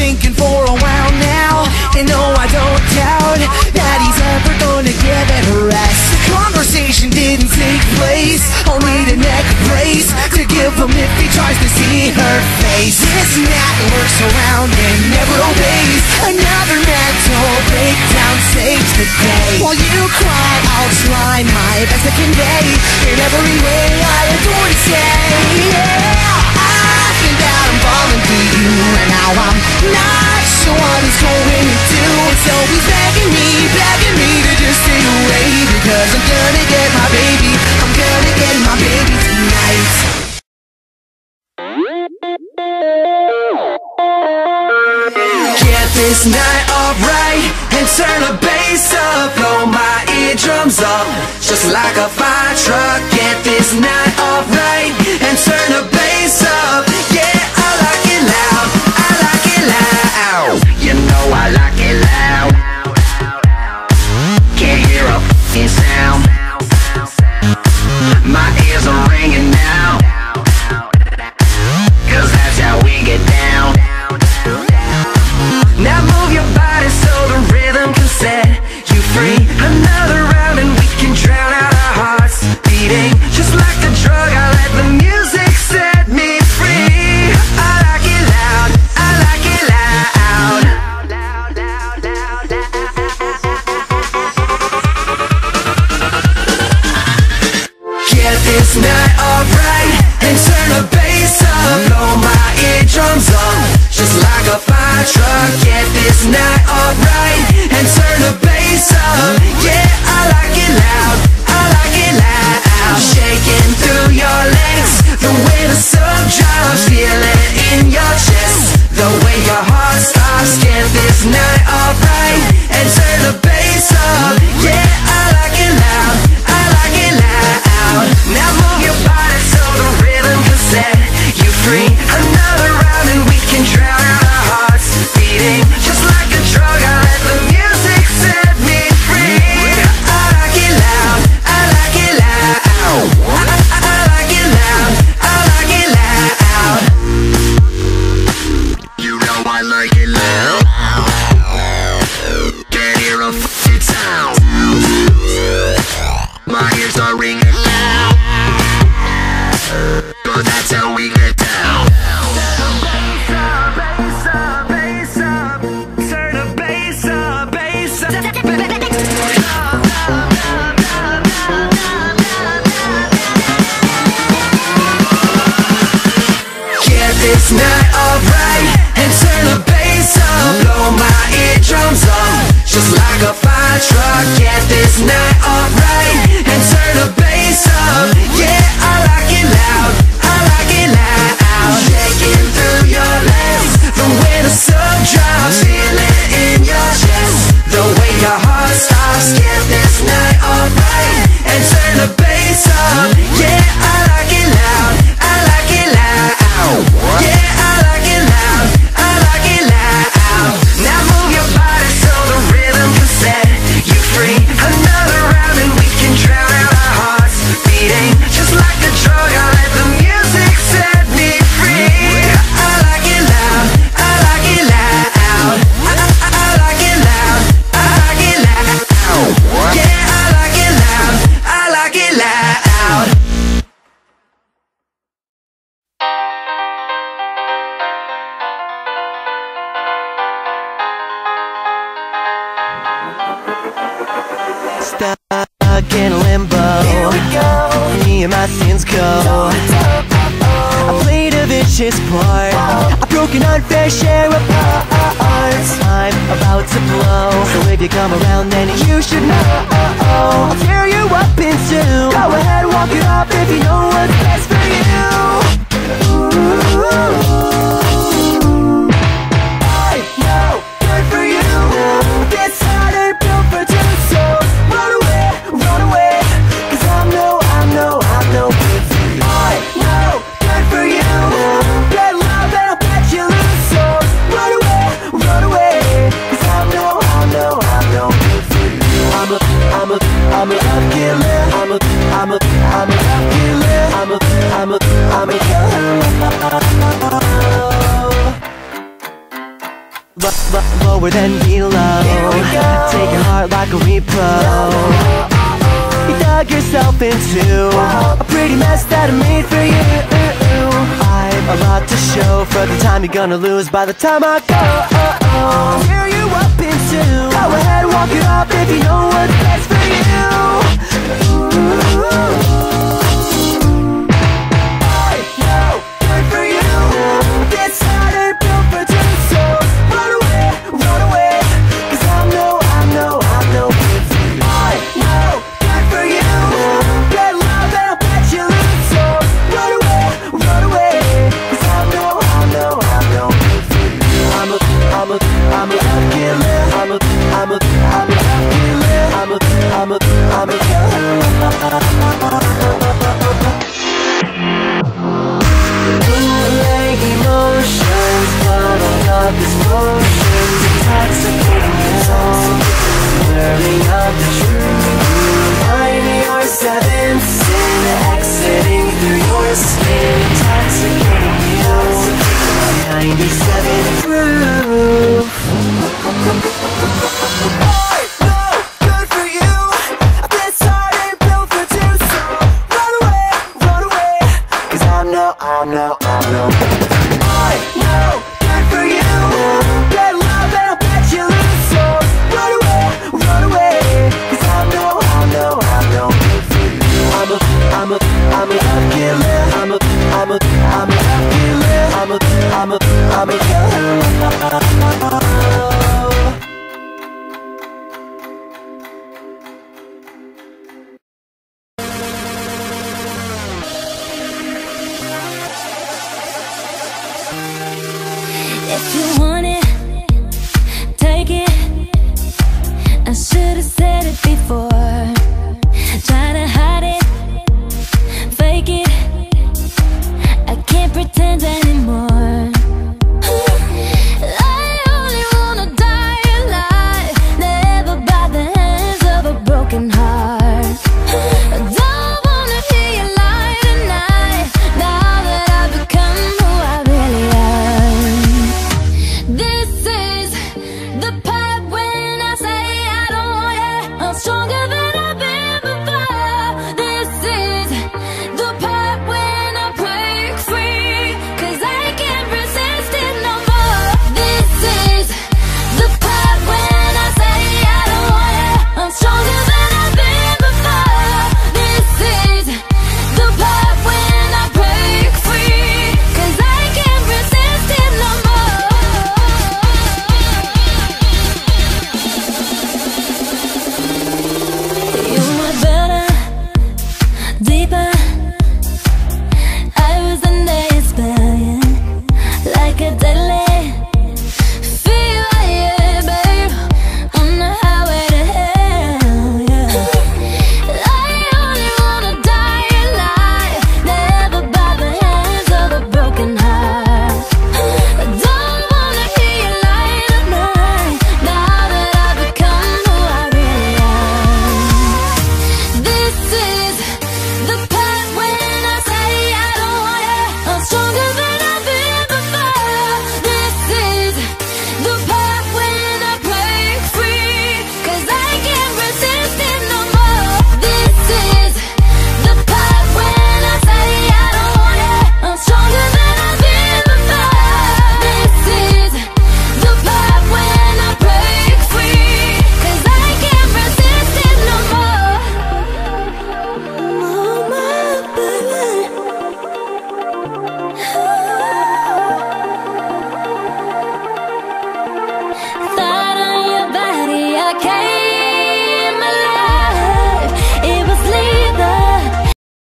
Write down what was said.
thinking for a while now. And no, I don't doubt That he's ever gonna give it a rest. The conversation didn't take place. I'll need a neck brace To give him if he tries to see her face. This gnat lurks around and never obeys. Another mental breakdown saves the day. While you cry, I'll try my best to convey In every way I adore to say. Yeah, for you And now I'm not sure what he's going to do And so he's begging me, begging me to just stay away Because I'm gonna get my baby I'm gonna get my baby tonight Get this night alright and turn the bass up, blow my eardrums up, just like a fire truck. Get this night alright and turn the bass up. Yeah, I like it loud, I like it loud. You know I like it loud. Can't hear a f***ing sound. My ears are ringing That's how we get down. Alright and turn the bass up. Blow my eardrums up, just like a fire truck. Get this night alright and turn the bass up. In limbo. Here we go. Me and my sins go. I played a vicious part. I've broken unfair share of hearts. Uh-uh. I'm about to blow. So if you come around, then you should know. I'll tear you up in two. Go ahead, walk it off if you know what's best I'm a, I'm a yellow Lower than below Take your heart like a repo you dug yourself into A pretty mess that I made for you. I've a lot to show. For the time you're gonna lose By the time I go. this it before. dale